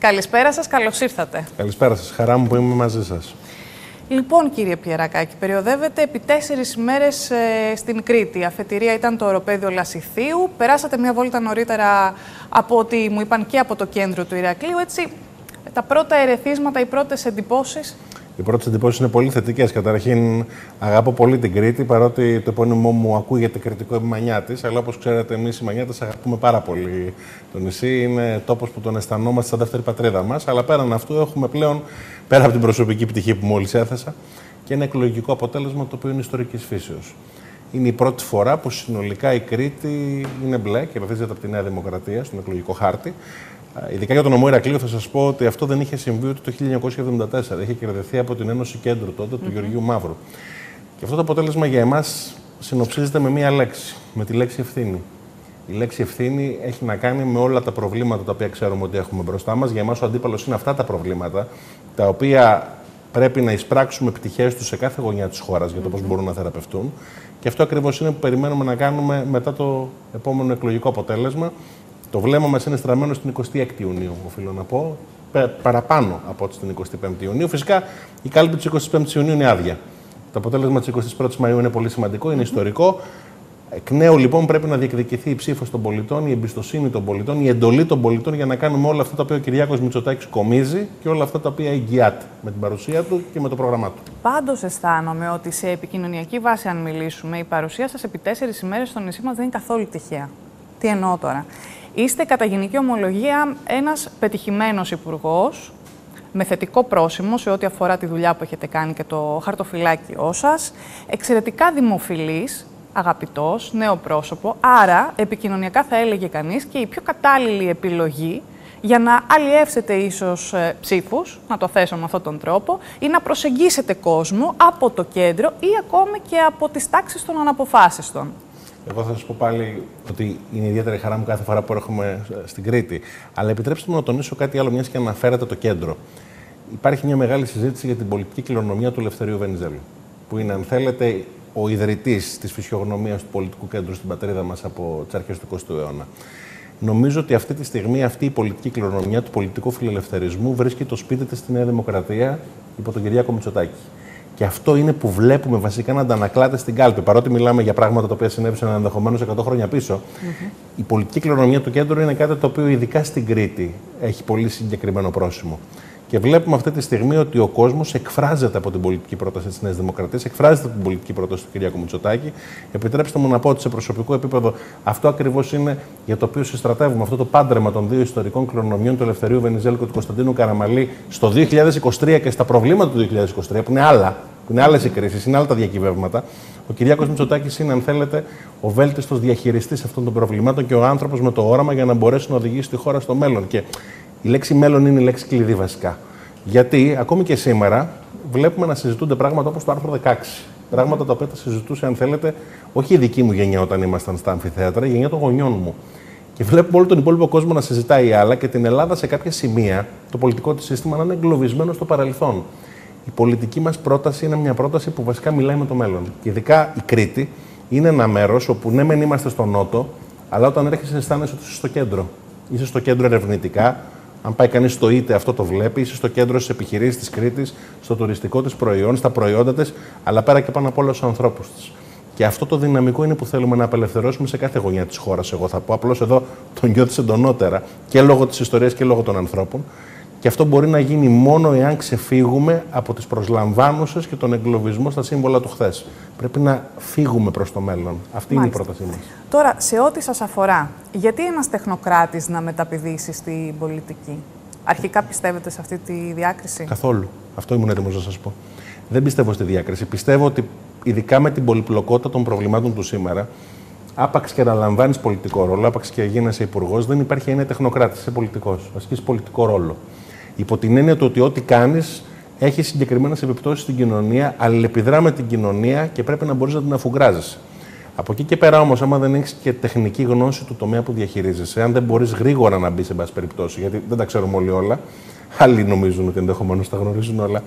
Καλησπέρα σας, καλώς ήρθατε. Καλησπέρα σας, χαρά μου που είμαι μαζί σας. Λοιπόν, κύριε Πιερακάκη, περιοδεύεται επί τέσσερις ημέρε ε, στην Κρήτη. Η αφετηρία ήταν το οροπέδιο Λασιθίου. Περάσατε μια βόλτα νωρίτερα από ό,τι μου είπαν και από το κέντρο του Ηρακλείου. Έτσι, τα πρώτα ερεθίσματα, οι πρώτες εντυπώσεις; Οι πρώτες εντυπώσεις είναι πολύ θετικές. Καταρχήν, αγαπώ πολύ την Κρήτη, παρότι το επώνυμό μου ακούγεται κριτικό η Μανιά της. Αλλά όπως ξέρετε, εμείς οι Μανιάτε αγαπούμε πάρα πολύ το νησί. Είναι τόπος που τον αισθανόμαστε σαν δεύτερη πατρίδα μας. Αλλά πέραν αυτού, έχουμε πλέον, πέρα από την προσωπική πτυχή που μόλις έθεσα, και ένα εκλογικό αποτέλεσμα το οποίο είναι ιστορικής φύσεως. Είναι η πρώτη φορά που συνολικά η Κρήτη είναι μπλε και από τη Νέα Δημοκρατία στον εκλογικό χάρτη. Ειδικά για τον νομό Ηρακλείου θα σας πω ότι αυτό δεν είχε συμβεί ούτε το 1974. Είχε κερδιθεί από την Ένωση Κέντρου τότε, του Γεωργίου Μαύρου. Και αυτό το αποτέλεσμα για εμάς συνοψίζεται με μία λέξη, με τη λέξη ευθύνη. Η λέξη ευθύνη έχει να κάνει με όλα τα προβλήματα τα οποία ξέρουμε ότι έχουμε μπροστά μας. Για εμάς ο αντίπαλος είναι αυτά τα προβλήματα, τα οποία πρέπει να εισπράξουμε πτυχές τους σε κάθε γωνιά της χώρας για το πώς μπορούν να θεραπευτούν. Και αυτό ακριβώς είναι που περιμένουμε να κάνουμε μετά το επόμενο εκλογικό αποτέλεσμα, το βλέμμα μας είναι στραμμένο στην 26η Ιουνίου, οφείλω να πω. Παραπάνω από ό,τι στην 25η Ιουνίου. Φυσικά η κάλυψη της 25η Ιουνίου είναι άδεια. Το αποτέλεσμα της 21η Μαου είναι πολύ σημαντικό, είναι ιστορικό. Εκ νέου λοιπόν πρέπει να διεκδικηθεί η ψήφος των πολιτών, η εμπιστοσύνη των πολιτών, η εντολή των πολιτών για να κάνουμε όλα αυτά τα οποία ο Κυριάκος Μητσοτάκης κομίζει και όλα αυτά τα οποία εγγυάται με την παρουσία του και με το πρόγραμμά του. Πάντως αισθάνομαι ότι σε επικοινωνιακή βάση, αν μιλήσουμε, η παρουσία σας επί τέσσερις ημέρες στο νησί μας δεν είναι καθόλου τυχαία. Τι εννοώ τώρα; Είστε κατά γενική ομολογία ένας πετυχημένος υπουργός με θετικό πρόσημο σε ό,τι αφορά τη δουλειά που έχετε κάνει και το χαρτοφυλάκιό σας, εξαιρετικά δημοφιλής, αγαπητός, νέο πρόσωπο, άρα επικοινωνιακά θα έλεγε κανείς και η πιο κατάλληλη επιλογή για να αλλιεύσετε ίσως ε, ψήφους, να το θέσω με αυτόν τον τρόπο, ή να προσεγγίσετε κόσμο από το κέντρο ή ακόμη και από τις τάξεις των αναποφάσιστων. Εγώ θα σας πω πάλι ότι είναι ιδιαίτερη χαρά μου κάθε φορά που έρχομαι στην Κρήτη. Αλλά επιτρέψτε μου να τονίσω κάτι άλλο, μιας και αναφέρατε το κέντρο. Υπάρχει μια μεγάλη συζήτηση για την πολιτική κληρονομιά του Ελευθερίου Βενιζέλου. Που είναι, αν θέλετε, ο ιδρυτής της φυσιογνωμίας του πολιτικού κέντρου στην πατρίδα μας από τις αρχές του 20ου αιώνα. Νομίζω ότι αυτή τη στιγμή αυτή η πολιτική κληρονομιά του πολιτικού φιλελευθερισμού βρίσκει το σπίτι της στη Νέα Δημοκρατία υπό τον Κυριάκο Μητσοτάκη. Και αυτό είναι που βλέπουμε βασικά να αντανακλάται στην κάλπη. Παρότι μιλάμε για πράγματα τα οποία συνέβησαν ενδεχομένως 100 χρόνια πίσω, η πολιτική κληρονομιά του κέντρου είναι κάτι το οποίο ειδικά στην Κρήτη έχει πολύ συγκεκριμένο πρόσημο. Και βλέπουμε αυτή τη στιγμή ότι ο κόσμος εκφράζεται από την πολιτική πρόταση της Νέας Δημοκρατίας, εκφράζεται από την πολιτική πρόταση του κ. Μητσοτάκη. Επιτρέψτε μου να πω ότι σε προσωπικό επίπεδο αυτό ακριβώς είναι για το οποίο συστρατεύουμε αυτό το πάντρεμα των δύο ιστορικών κληρονομιών του Ελευθερίου Βενιζέλου και του Κωνσταντίνου Καραμαλή στο 2023 και στα προβλήματα του 2023, που είναι άλλα, που είναι άλλες οι κρίσεις, είναι άλλα τα διακυβεύματα. Ο Κυριάκο Μητσοτάκης είναι, αν θέλετε, ο βέλτιστος διαχειριστής αυτών των προβλημάτων και ο άνθρωπος με το όραμα για να μπορέσει να οδηγήσει τη χώρα στο μέλλον. Και η λέξη μέλλον είναι η λέξη κλειδί βασικά. Γιατί ακόμη και σήμερα βλέπουμε να συζητούνται πράγματα όπως το άρθρο 16. Πράγματα τα οποία τα συζητούσε, αν θέλετε, όχι η δική μου γενιά όταν ήμασταν στα αμφιθέατρα, η γενιά των γονιών μου. Και βλέπουμε όλο τον υπόλοιπο κόσμο να συζητάει άλλα και την Ελλάδα σε κάποια σημεία, το πολιτικό της σύστημα, να είναι εγκλωβισμένο στο παρελθόν. Η πολιτική μας πρόταση είναι μια πρόταση που βασικά μιλάει με το μέλλον. Και ειδικά η Κρήτη είναι ένα μέρος όπου ναι, μεν είμαστε στο Νότο, αλλά όταν έρχεσαι αισθάνεσαι ότι είσαι στο κέντρο. Είσαι στο κέντρο ερευνητικά, αν πάει κανείς στο ΙΤΕ, αυτό το βλέπει. Είσαι στο κέντρο της επιχειρήσης της Κρήτης, στο τουριστικό της προϊόν, στα προϊόντα της, αλλά πέρα και πάνω από όλα στου ανθρώπους της. Και αυτό το δυναμικό είναι που θέλουμε να απελευθερώσουμε σε κάθε γωνιά της χώρας. Εγώ θα πω απλώς εδώ το νιώθεις εντονότερα και λόγω της ιστορίας και λόγω των ανθρώπων. Και αυτό μπορεί να γίνει μόνο εάν ξεφύγουμε από τις προσλαμβάνουσες και τον εγκλωβισμό στα σύμβολα του χθες. Πρέπει να φύγουμε προς το μέλλον. Αυτή είναι η πρότασή μας. Τώρα, σε ό,τι σας αφορά, γιατί ένας τεχνοκράτης να μεταπηδήσεις στην πολιτική; Αρχικά πιστεύετε σε αυτή τη διάκριση; Καθόλου. Αυτό ήμουν έτοιμος να σας πω. Δεν πιστεύω στη διάκριση. Πιστεύω ότι ειδικά με την πολυπλοκότητα των προβλημάτων του σήμερα, άπαξ και αναλαμβάνει πολιτικό ρόλο, άπαξ και γίνεσαι υπουργός, δεν υπάρχει ένα τεχνοκράτης. Είσαι πολιτικός. Ασκείς πολιτικό ρόλο. Υπό την έννοια του ότι ό,τι κάνεις έχει συγκεκριμένες επιπτώσεις στην κοινωνία, αλληλεπιδρά με την κοινωνία και πρέπει να μπορείς να την αφουγκράζεις. Από εκεί και πέρα όμως, άμα δεν έχεις και τεχνική γνώση του τομέα που διαχειρίζεσαι, αν δεν μπορείς γρήγορα να μπεις σε πάση περιπτώσει, γιατί δεν τα ξέρουμε όλοι όλα, άλλοι νομίζουν ότι ενδεχομένως τα γνωρίζουν όλα.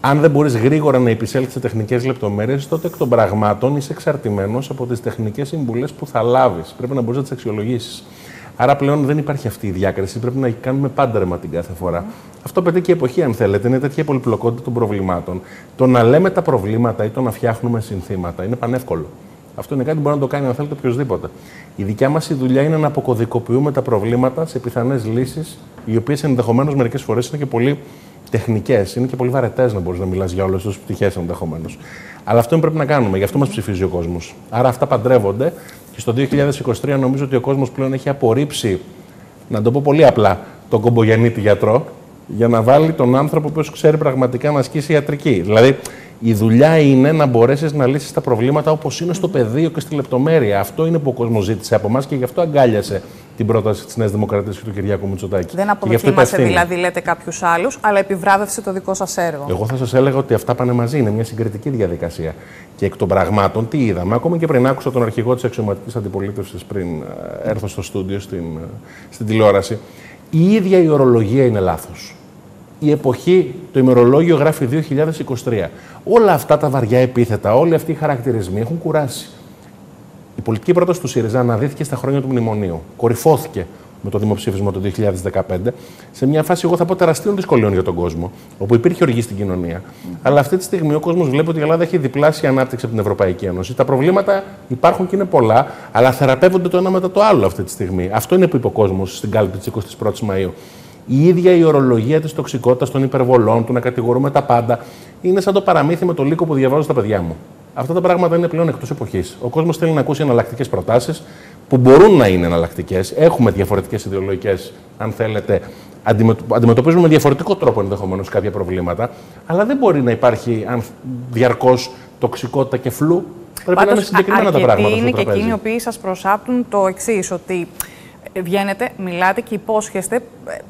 Αν δεν μπορείς γρήγορα να επισέλθεις σε τεχνικές λεπτομέρειες, τότε εκ των πραγμάτων είσαι εξαρτημένος από τις τεχνικές συμβουλές που θα λάβεις. Πρέπει να μπορείς να τις αξιολογήσεις. Άρα πλέον δεν υπάρχει αυτή η διάκριση. Πρέπει να κάνουμε πάντρεμα την κάθε φορά. Αυτό απαιτεί και η εποχή, αν θέλετε. Είναι τέτοια πολυπλοκότητα των προβλημάτων. Το να λέμε τα προβλήματα ή το να φτιάχνουμε συνθήματα είναι πανεύκολο. Αυτό είναι κάτι που μπορεί να το κάνει, αν θέλετε, οποιοδήποτε. Η δικιά μας η δουλειά είναι να αποκωδικοποιούμε τα προβλήματα σε πιθανές λύσεις, οι οποίες ενδεχομένως μερικές φορές είναι και πολύ τεχνικές, είναι και πολύ βαρετές να μπορείς να μιλάς για όλες τις πτυχές ενδεχομένως. Αλλά αυτό πρέπει να κάνουμε, γι' αυτό μας ψηφίζει ο κόσμος. Άρα αυτά παντρεύονται και στο 2023 νομίζω ότι ο κόσμος πλέον έχει απορρίψει, να το πω πολύ απλά, τον κομπογιανίτη γιατρό για να βάλει τον άνθρωπο που ξέρει πραγματικά να ασκήσει ιατρική. Δηλαδή, η δουλειά είναι να μπορέσεις να λύσεις τα προβλήματα όπως είναι στο πεδίο και στη λεπτομέρεια. Αυτό είναι που ο κόσμος ζήτησε από εμάς και γι' αυτό αγκάλιασε την πρόταση της Νέας Δημοκρατίας και του Κυριάκου Μητσοτάκη. Δεν αποδοκίμασε δηλαδή, λέτε κάποιους άλλους, αλλά επιβράβευσε το δικό σας έργο. Εγώ θα σας έλεγα ότι αυτά πάνε μαζί. Είναι μια συγκριτική διαδικασία. Και εκ των πραγμάτων, τι είδαμε. Ακόμη και πριν άκουσα τον αρχηγό της αξιωματικής αντιπολίτευσης πριν ε, έρθω στο στούντιο, στην, ε, στην τηλεόραση. Η ίδια η ορολογία είναι λάθος η εποχή, το ημερολόγιο γράφει 2023. Όλα αυτά τα βαριά επίθετα, όλοι αυτοί οι χαρακτηρισμοί έχουν κουράσει. Η πολιτική πρόταση του ΣΥΡΙΖΑ αναδύθηκε στα χρόνια του μνημονίου. Κορυφώθηκε με το δημοψήφισμα του 2015, σε μια φάση, εγώ θα πω, τεραστίων δυσκολιών για τον κόσμο, όπου υπήρχε οργή στην κοινωνία. Αλλά αυτή τη στιγμή ο κόσμος βλέπει ότι η Ελλάδα έχει διπλάσια ανάπτυξη από την Ευρωπαϊκή Ένωση. Τα προβλήματα υπάρχουν και είναι πολλά, αλλά θεραπεύονται το ένα μετά το άλλο αυτή τη στιγμή. Αυτό είναι που είπε ο κόσμος στην κάλπη της 21η Μαου η ίδια η ορολογία της τοξικότητας των υπερβολών, του να κατηγορούμε τα πάντα, είναι σαν το παραμύθι με το λύκο που διαβάζω στα παιδιά μου. Αυτά τα πράγματα είναι πλέον εκτός εποχής. Ο κόσμος θέλει να ακούσει εναλλακτικές προτάσεις που μπορούν να είναι εναλλακτικές. Έχουμε διαφορετικές ιδεολογικές, αν θέλετε. Αντιμετωπίζουμε με διαφορετικό τρόπο ενδεχομένως κάποια προβλήματα, αλλά δεν μπορεί να υπάρχει διαρκώς τοξικότητα και φλού. Πρέπει Πάντως, να είναι συγκεκριμένα τα πράγματα. Είναι και εκείνοι οι οποίοι σας προσάπτουν το εξής, ότι βγαίνετε, μιλάτε και υπόσχεστε ε,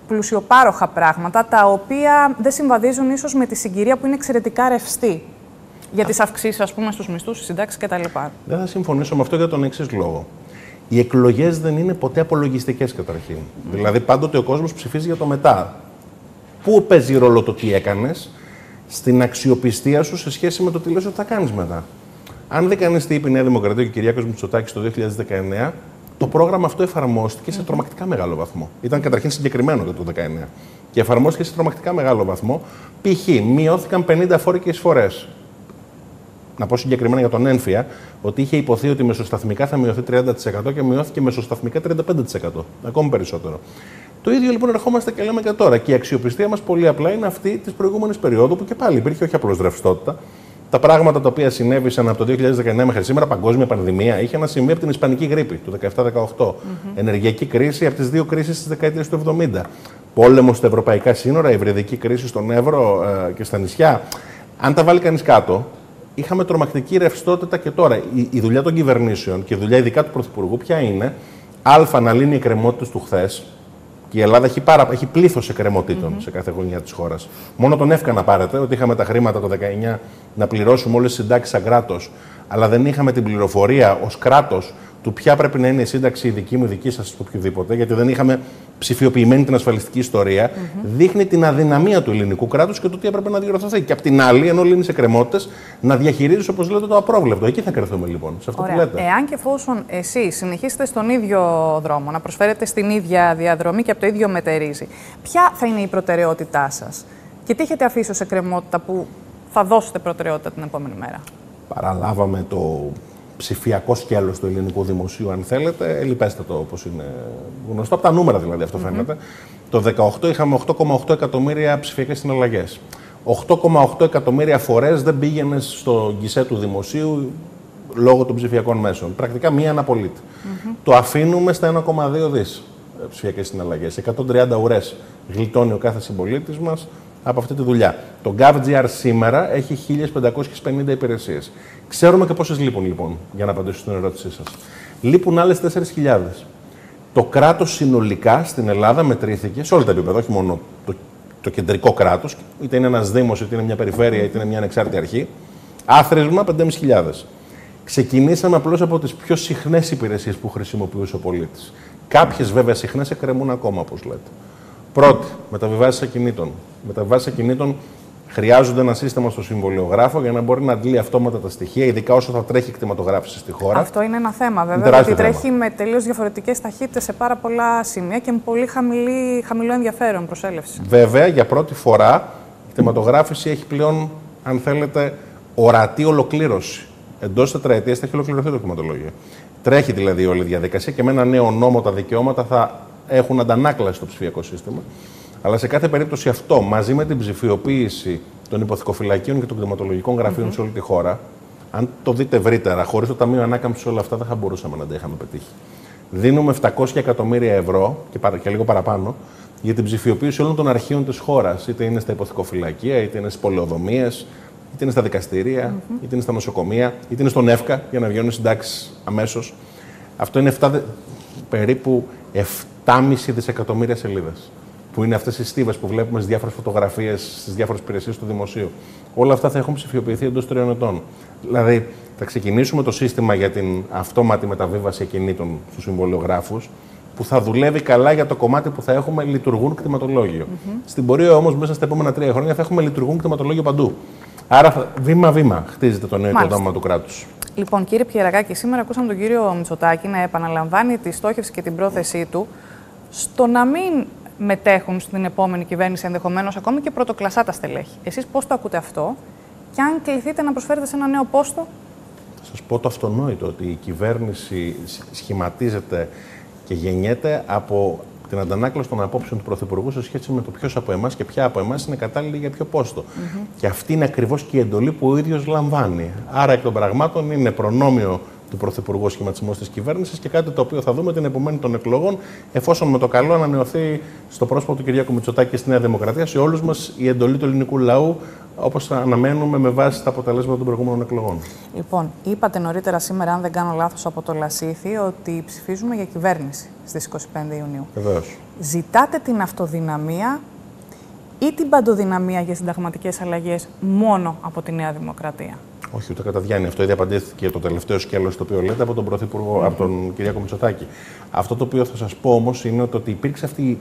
πλουσιοπάροχα πράγματα, τα οποία δεν συμβαδίζουν ίσως με τη συγκυρία που είναι εξαιρετικά ρευστή για τις αυξήσεις, ας πούμε, στους μισθούς, στις συντάξεις κτλ. Δεν θα συμφωνήσω με αυτό για τον εξής λόγο. Οι εκλογές δεν είναι ποτέ απολογιστικές καταρχήν. Δηλαδή, πάντοτε ο κόσμος ψηφίζει για το μετά. Πού παίζει ρόλο το τι έκανες; Στην αξιοπιστία σου σε σχέση με το τι λες ότι θα κάνεις μετά. Αν δεν κάνει τι είπε η Νέα Δημοκρατία και ο Κυριάκος Μητσοτάκης το 2019, το πρόγραμμα αυτό εφαρμόστηκε σε τρομακτικά μεγάλο βαθμό. Ήταν καταρχήν συγκεκριμένο για το 2019. Και εφαρμόστηκε σε τρομακτικά μεγάλο βαθμό. Π.χ. μειώθηκαν 50 φόροι εισφορές. Να πω συγκεκριμένα για τον ένφια, ότι είχε υποθεί ότι μεσοσταθμικά θα μειωθεί 30% και μειώθηκε μεσοσταθμικά 35%. Ακόμη περισσότερο. Το ίδιο λοιπόν ερχόμαστε και λέμε και τώρα. Και η αξιοπιστία μας πολύ απλά είναι αυτή της προηγούμενης περίοδου που και πάλι υπήρχε όχι απλώς ρευστότητα, τα πράγματα τα οποία συνέβησαν από το 2019 μέχρι σήμερα, παγκόσμια πανδημία, είχε να συμβεί από την Ισπανική γρήπη του 17-18. Ενεργειακή κρίση από τις δύο κρίσεις της δεκαετίας του 70. Πόλεμο στα ευρωπαϊκά σύνορα, υβριδική κρίση στον Εύρο ε, και στα νησιά. Αν τα βάλει κανείς κάτω, είχαμε τρομακτική ρευστότητα και τώρα. Η, η δουλειά των κυβερνήσεων και η δουλειά ειδικά του Πρωθυπουργού ποια είναι, Α, να λύνει οι εκκρεμότητες του χθες, και η Ελλάδα έχει, πάρα, έχει πλήθος εκκρεμωτήτων mm-hmm. σε κάθε γωνιά της χώρας. Μόνο τον εύκα να πάρετε ότι είχαμε τα χρήματα το 19 να πληρώσουμε όλες τις συντάξεις σαν κράτος, αλλά δεν είχαμε την πληροφορία ως κράτος του ποια πρέπει να είναι η σύνταξη η δική μου, η δική σας, το οποιοδήποτε, γιατί δεν είχαμε ψηφιοποιημένη την ασφαλιστική ιστορία, mm-hmm. δείχνει την αδυναμία του ελληνικού κράτους και το τι έπρεπε να διορθωθεί. Και απ' την άλλη, ενώ λύνει εκκρεμότητε, να διαχειρίζεις, όπως λέτε, το απρόβλεπτο. Εκεί θα κρυθούμε λοιπόν, σε αυτό Ωραία. που λέτε. Εάν και εφόσον εσείς συνεχίσετε στον ίδιο δρόμο, να προσφέρετε στην ίδια διαδρομή και από το ίδιο μετερίζει, ποια θα είναι η προτεραιότητά σας και τι έχετε αφήσει ως εκκρεμότητα που θα δώσετε προτεραιότητα την επόμενη μέρα; Παραλάβαμε το ψηφιακό σκέλος του ελληνικού δημοσίου, αν θέλετε, λυπέστατο όπως είναι γνωστό, από τα νούμερα δηλαδή αυτό φαίνεται. Το 2018 είχαμε 8,8 εκατομμύρια ψηφιακές συναλλαγές. 8,8 εκατομμύρια φορές δεν πήγαινε στο γκισέ του δημοσίου λόγω των ψηφιακών μέσων. Πρακτικά μία αναπολίτη. Το αφήνουμε στα 1,2 δις ε, ψηφιακές συναλλαγές. 130 ουρές γλιτώνει ο κάθε συμπολίτης μας από αυτή τη δουλειά. Το GovGR σήμερα έχει 1550 υπηρεσίες. Ξέρουμε και πόσες λείπουν λοιπόν, για να απαντήσω στην ερώτησή σας. Λείπουν άλλες 4.000. Το κράτος συνολικά στην Ελλάδα μετρήθηκε σε όλα τα επίπεδα, όχι μόνο το, το κεντρικό κράτος, είτε είναι ένας Δήμος, είτε είναι μια περιφέρεια, είτε είναι μια ανεξάρτητη αρχή. Άθροισμα 5.500. Ξεκινήσαμε απλώς από τις πιο συχνές υπηρεσίες που χρησιμοποιούσε ο πολίτης. Κάποιες βέβαια συχνές εκκρεμούν ακόμα, όπως λέτε. Πρώτη, μεταβιβάσεις ακινήτων. Μεταβιβάσεις ακινήτων Χρειάζονται ένα σύστημα στο συμβολιογράφο για να μπορεί να αντλεί αυτόματα τα στοιχεία, ειδικά όσο θα τρέχει κτηματογράφηση στη χώρα. Αυτό είναι ένα θέμα, βέβαια. Γιατί τρέχει με τελείως διαφορετικές ταχύτητες σε πάρα πολλά σημεία και με πολύ χαμηλή, χαμηλό ενδιαφέρον προσέλευσης. Βέβαια, για πρώτη φορά η κτηματογράφηση έχει πλέον, αν θέλετε, ορατή ολοκλήρωση. Εντός τετραετίας θα έχει ολοκληρωθεί το κτηματολόγιο. Τρέχει δηλαδή όλη η διαδικασία και με ένα νέο νόμο τα δικαιώματα θα έχουν αντανάκλαση στο ψηφιακό σύστημα. Αλλά σε κάθε περίπτωση αυτό, μαζί με την ψηφιοποίηση των υποθηκοφυλακίων και των κτηματολογικών γραφείων σε όλη τη χώρα, αν το δείτε ευρύτερα, χωρίς το Ταμείο Ανάκαμψης όλα αυτά δεν θα μπορούσαμε να τα είχαμε πετύχει. Δίνουμε 700 εκατομμύρια ευρώ και, παρα, και λίγο παραπάνω για την ψηφιοποίηση όλων των αρχείων της χώρας. Είτε είναι στα υποθηκοφυλακία, είτε είναι στις πολεοδομίες, είτε είναι στα δικαστηρια είτε είναι στα νοσοκομεία, είτε είναι στον ΕΦΚΑ για να βγαίνουν συντάξεις αμέσως. Αυτό είναι 7, περίπου 7,5 δισεκατομμύρια σελίδες που είναι αυτές οι στίβες που βλέπουμε στις διάφορες φωτογραφίες, στις διάφορες υπηρεσίες του δημοσίου. Όλα αυτά θα έχουν ψηφιοποιηθεί εντός τριών ετών. Δηλαδή, θα ξεκινήσουμε το σύστημα για την αυτόματη μεταβίβαση ακινήτων στους συμβολιογράφους, που θα δουλεύει καλά για το κομμάτι που θα έχουμε λειτουργούν κτηματολόγιο. Στην πορεία όμως, μέσα στα επόμενα τρία χρόνια, θα έχουμε λειτουργούν κτηματολόγιο παντού. Άρα, βήμα-βήμα χτίζεται το νέο οικοδόμημα του κράτους. Λοιπόν, κύριε Πιερακάκη, σήμερα ακούσαμε τον κύριο Μητσοτάκη να επαναλαμβάνει τη στόχευση και την πρόθεσή του στο να μην μετέχουν στην επόμενη κυβέρνηση, ενδεχομένως ακόμη και πρωτοκλασσά τα στελέχη. Εσείς πώς το ακούτε αυτό, και αν κληθείτε να προσφέρετε σε ένα νέο πόστο; Θα σας πω το αυτονόητο ότι η κυβέρνηση σχηματίζεται και γεννιέται από την αντανάκλαση των απόψεων του Πρωθυπουργού σε σχέση με το ποιος από εμάς και ποια από εμάς είναι κατάλληλη για ποιο πόστο. Και αυτή είναι ακριβώς και η εντολή που ο ίδιος λαμβάνει. Άρα, εκ των πραγμάτων, είναι προνόμιο του Πρωθυπουργού σχηματισμός της κυβέρνησης και κάτι το οποίο θα δούμε την επομένη των εκλογών, εφόσον με το καλό ανανεωθεί στο πρόσωπο του Κυριάκου Μητσοτάκη και στη Νέα Δημοκρατία σε όλους μας η εντολή του ελληνικού λαού, όπως αναμένουμε με βάση τα αποτελέσματα των προηγούμενων εκλογών. Λοιπόν, είπατε νωρίτερα σήμερα, αν δεν κάνω λάθος από το Λασίθι, ότι ψηφίζουμε για κυβέρνηση στις 25 Ιουνίου. Βεβαίως. Ζητάτε την αυτοδυναμία ή την παντοδυναμία για συνταγματικές αλλαγές μόνο από τη Νέα Δημοκρατία; Όχι, ούτε κατά διάνοια. Αυτό ήδη απαντήθηκε το τελευταίο σκέλος το οποίο λέτε από τον Πρωθυπουργό, από τον Κυριάκο Μητσοτάκη. Αυτό το οποίο θα σας πω όμως είναι ότι υπήρξε αυτή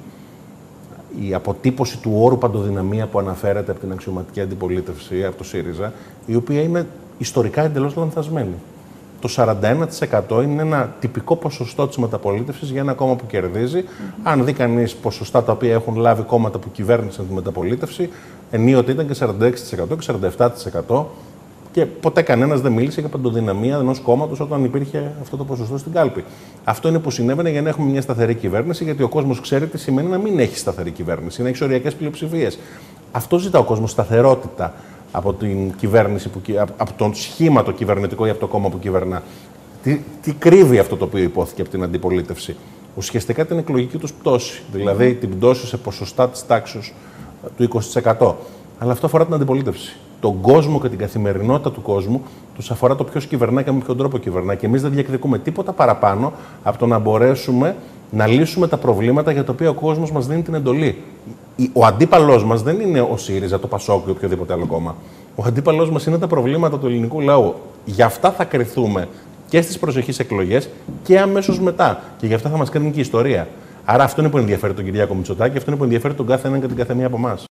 η αποτύπωση του όρου παντοδυναμία που αναφέρεται από την αξιωματική αντιπολίτευση, από το ΣΥΡΙΖΑ, η οποία είναι ιστορικά εντελώς λανθασμένη. Το 41% είναι ένα τυπικό ποσοστό της μεταπολίτευσης για ένα κόμμα που κερδίζει. Αν δει κανείς ποσοστά τα οποία έχουν λάβει κόμματα που κυβέρνησαν τη μεταπολίτευση, ενίοτε ήταν και 46% και 47%. Και ποτέ κανένας δεν μίλησε για παντοδυναμία ενός κόμματος όταν υπήρχε αυτό το ποσοστό στην κάλπη. Αυτό είναι που συνέβαινε για να έχουμε μια σταθερή κυβέρνηση, γιατί ο κόσμος ξέρει τι σημαίνει να μην έχει σταθερή κυβέρνηση, να έχει οριακές πλειοψηφίες. Αυτό ζητά ο κόσμος σταθερότητα από την κυβέρνηση, που, από τον σχήμα το κυβερνητικό ή από το κόμμα που κυβερνά. Τι, τι κρύβει αυτό το οποίο υπόθηκε από την αντιπολίτευση; Ουσιαστικά την εκλογική τους πτώση. Δηλαδή την πτώση σε ποσοστά της τάξης του 20%. Αλλά αυτό αφορά την αντιπολίτευση τον κόσμο και την καθημερινότητα του κόσμου, τους αφορά το ποιος κυβερνάει και με ποιον τρόπο κυβερνάει. Και εμείς δεν διεκδικούμε τίποτα παραπάνω από το να μπορέσουμε να λύσουμε τα προβλήματα για τα οποία ο κόσμος μας δίνει την εντολή. Ο αντίπαλός μας δεν είναι ο ΣΥΡΙΖΑ, το ΠΑΣΟΚ ή οποιοδήποτε άλλο κόμμα. Ο αντίπαλός μας είναι τα προβλήματα του ελληνικού λαού. Γι' αυτά θα κρυθούμε και στις προσεχείς εκλογές και αμέσως μετά. Και γι' αυτά θα μας κρίνει και η ιστορία. Άρα αυτό είναι που ενδιαφέρει τον Κυριάκο Μητσοτάκη, αυτό είναι που ενδιαφέρει τον κάθε έναν και την κάθε μία από εμάς.